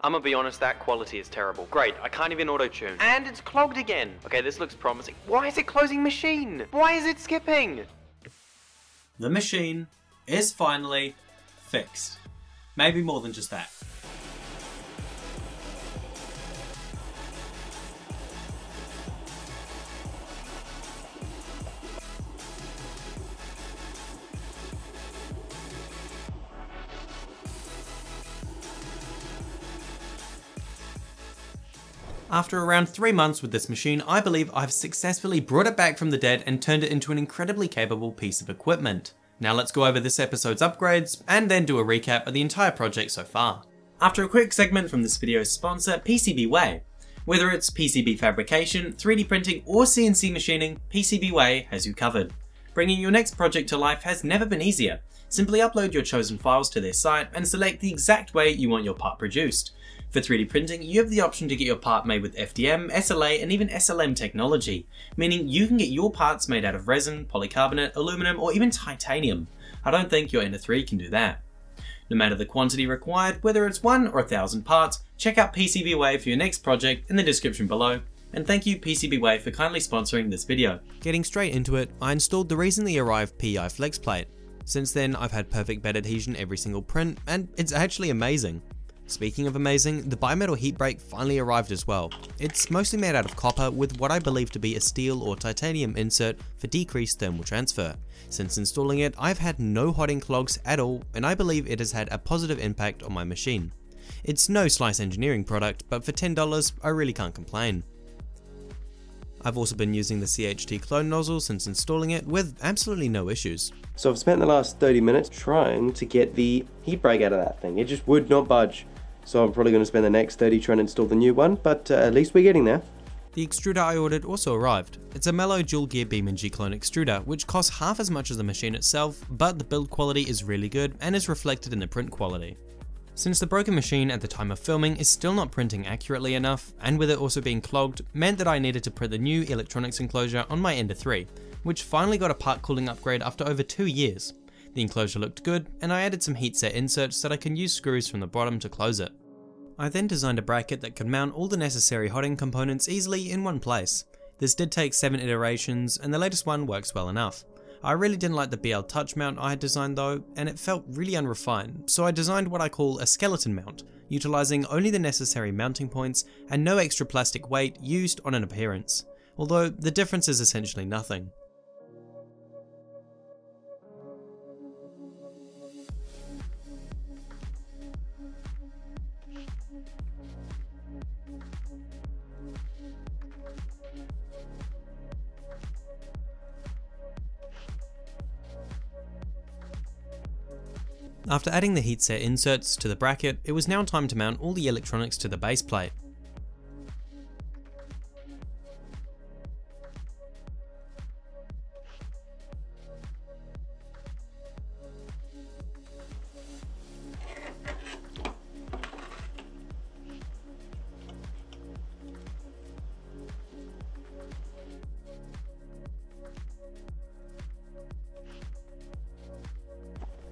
I'm gonna be honest, that quality is terrible. Great, I can't even auto-tune. And it's clogged again. Okay, this looks promising. Why is it closing machine? Why is it skipping? The machine is finally fixed. Maybe more than just that. After around 3 months with this machine, I believe I've successfully brought it back from the dead and turned it into an incredibly capable piece of equipment. Now let's go over this episode's upgrades, and then do a recap of the entire project so far. After a quick segment from this video's sponsor, PCBWay. Whether it's PCB fabrication, 3D printing, or CNC machining, PCBWay has you covered. Bringing your next project to life has never been easier. Simply upload your chosen files to their site and select the exact way you want your part produced. For 3D printing, you have the option to get your part made with FDM, SLA, and even SLM technology, meaning you can get your parts made out of resin, polycarbonate, aluminum, or even titanium. I don't think your Ender 3 can do that. No matter the quantity required, whether it's one or a thousand parts, check out PCBWay for your next project in the description below. And thank you PCBWay for kindly sponsoring this video. Getting straight into it, I installed the recently arrived PEI flex plate. Since then, I've had perfect bed adhesion every single print, and it's actually amazing. Speaking of amazing, the bimetal heat break finally arrived as well. It's mostly made out of copper with what I believe to be a steel or titanium insert for decreased thermal transfer. Since installing it, I've had no hotend clogs at all and I believe it has had a positive impact on my machine. It's no Slice Engineering product, but for $10 I really can't complain. I've also been using the CHT clone nozzle since installing it with absolutely no issues. So I've spent the last 30 minutes trying to get the heat break out of that thing. It just would not budge. So I'm probably going to spend the next 30 trying to install the new one, but uh, at least we're getting there. The extruder I ordered also arrived. It's a mellow dual gear BMG clone extruder, which costs half as much as the machine itself, but the build quality is really good and is reflected in the print quality. Since the broken machine at the time of filming is still not printing accurately enough, and with it also being clogged, meant that I needed to print the new electronics enclosure on my Ender 3, which finally got a part cooling upgrade after over 2 years. The enclosure looked good, and I added some heatset inserts that I can use screws from the bottom to close it. I then designed a bracket that could mount all the necessary hotend components easily in one place. This did take 7 iterations, and the latest one works well enough. I really didn't like the BL Touch mount I had designed though, and it felt really unrefined, so I designed what I call a skeleton mount, utilising only the necessary mounting points and no extra plastic weight used on an appearance, although the difference is essentially nothing. After adding the heatset inserts to the bracket, it was now time to mount all the electronics to the base plate.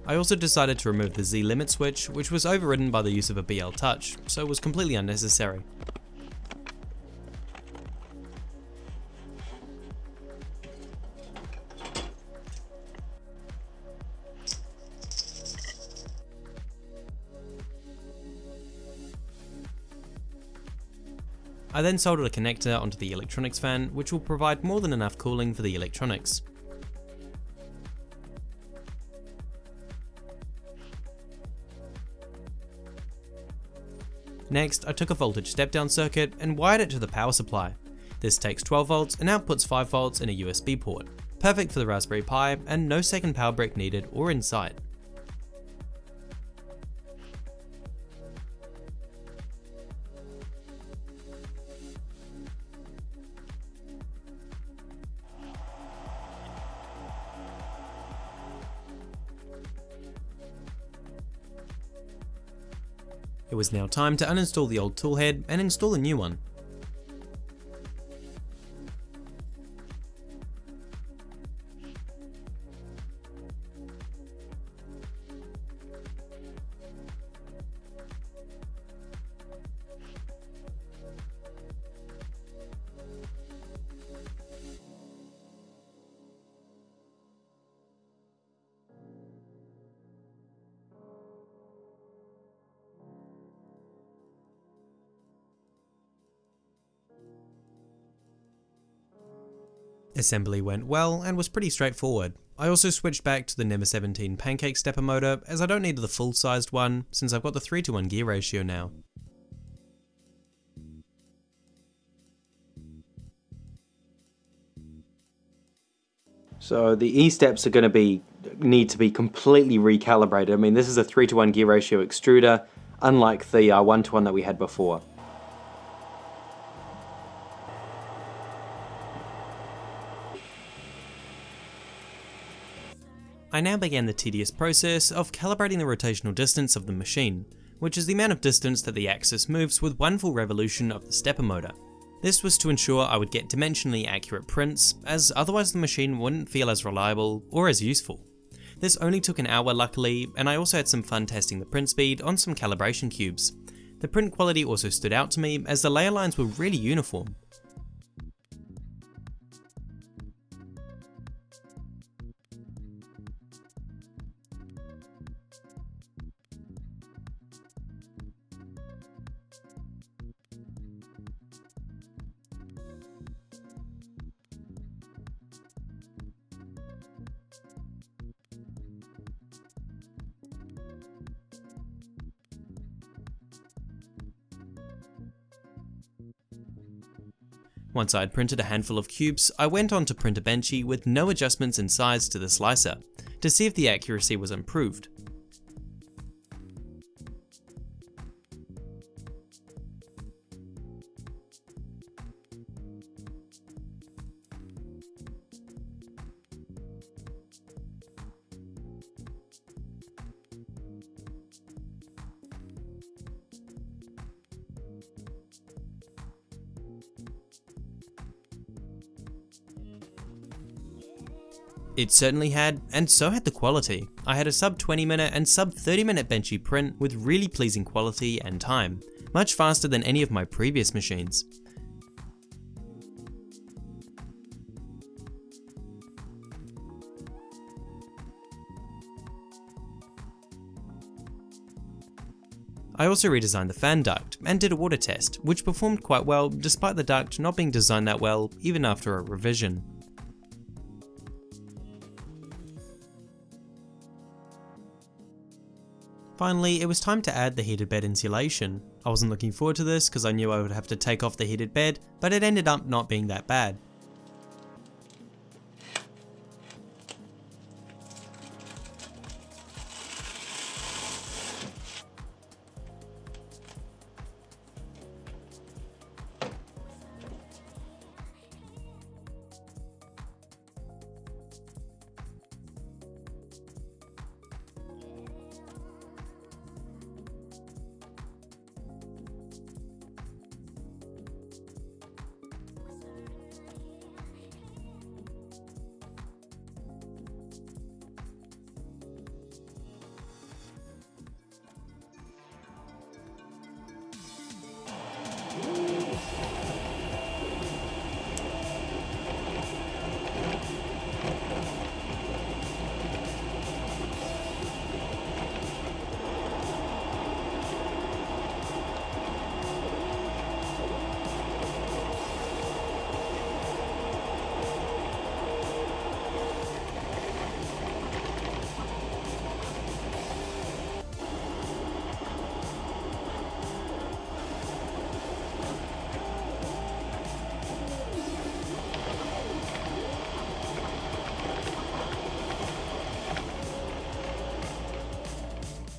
I also decided to remove the Z limit switch, which was overridden by the use of a BL Touch, so it was completely unnecessary. I then soldered a connector onto the electronics fan, which will provide more than enough cooling for the electronics. Next, I took a voltage step down circuit and wired it to the power supply. This takes 12 volts and outputs 5 volts in a USB port. Perfect for the Raspberry Pi and no second power brick needed or in sight. It was now time to uninstall the old toolhead and install a new one. Assembly went well and was pretty straightforward. I also switched back to the NEMA 17 pancake stepper motor as I don't need the full sized one since I've got the 3 to 1 gear ratio now. So the E-steps are going to be need to be completely recalibrated. I mean, this is a 3 to 1 gear ratio extruder, unlike the uh, 1 to 1 that we had before. I now began the tedious process of calibrating the rotational distance of the machine, which is the amount of distance that the axis moves with one full revolution of the stepper motor. This was to ensure I would get dimensionally accurate prints, as otherwise the machine wouldn't feel as reliable or as useful. This only took an hour luckily, and I also had some fun testing the print speed on some calibration cubes. The print quality also stood out to me as the layer lines were really uniform. Once I had printed a handful of cubes, I went on to print a benchy with no adjustments in size to the slicer, to see if the accuracy was improved. It certainly had, and so had the quality. I had a sub 20 minute and sub 30 minute benchy print with really pleasing quality and time, much faster than any of my previous machines. I also redesigned the fan duct and did a water test, which performed quite well despite the duct not being designed that well even after a revision. Finally, it was time to add the heated bed insulation. I wasn't looking forward to this because I knew I would have to take off the heated bed, but it ended up not being that bad.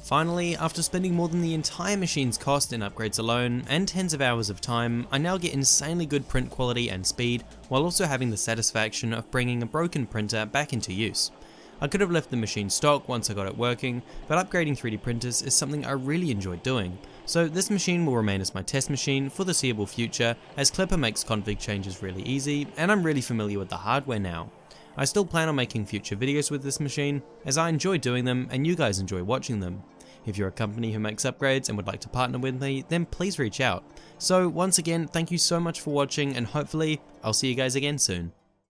Finally, after spending more than the entire machine's cost in upgrades alone, and tens of hours of time, I now get insanely good print quality and speed, while also having the satisfaction of bringing a broken printer back into use. I could have left the machine stock once I got it working, but upgrading 3D printers is something I really enjoy doing, so this machine will remain as my test machine for the seeable future, as Klipper makes config changes really easy, and I'm really familiar with the hardware now. I still plan on making future videos with this machine, as I enjoy doing them and you guys enjoy watching them. If you're a company who makes upgrades and would like to partner with me, then please reach out. So once again, thank you so much for watching and hopefully I'll see you guys again soon.